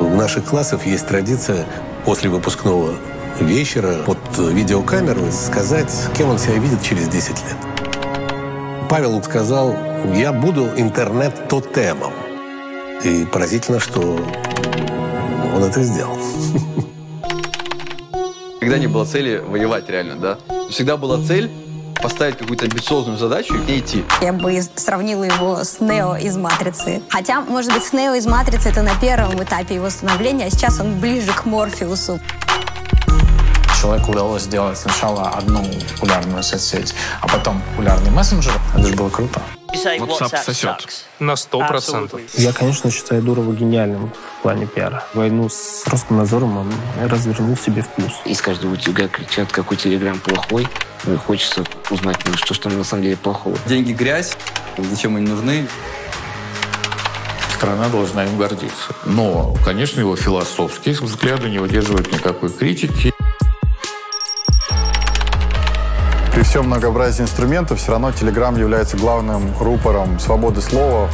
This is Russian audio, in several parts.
У наших классов есть традиция после выпускного вечера под видеокамеру сказать, кем он себя видит через 10 лет. Павел сказал, я буду интернет-тотемом. И поразительно, что он это сделал. Когда не было цели воевать реально, да? Всегда была цель поставить какую-то амбициозную задачу и идти. Я бы сравнила его с Нео из «Матрицы». Хотя, может быть, с Нео из «Матрицы» это на первом этапе его становления, а сейчас он ближе к Морфеусу. Человеку удалось сделать сначала одну популярную соцсеть, а потом популярный мессенджер. Это же было круто. WhatsApp сосет. На сто процентов. Я, конечно, считаю Дурова гениальным в плане пиара. Войну с Роскомнадзором он развернул себе в плюс. Из каждого утюга кричат, какой телеграм плохой. И хочется узнать, ну, что же там на самом деле плохого. Деньги грязь, зачем они нужны? Страна должна им гордиться. Но, конечно, его философские взгляды не выдерживают никакой критики. При всем многообразии инструментов все равно Telegram является главным рупором свободы слова.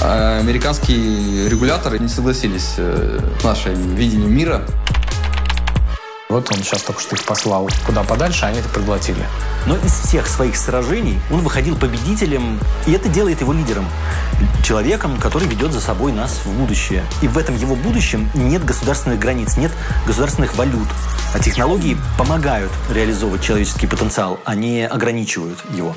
Американские регуляторы не согласились э, с нашим видением мира. Вот он сейчас только что их послал куда подальше, а они это проглотили. Но из всех своих сражений он выходил победителем, и это делает его лидером. Человеком, который ведет за собой нас в будущее. И в этом его будущем нет государственных границ, нет государственных валют. А технологии помогают реализовывать человеческий потенциал, а не ограничивают его.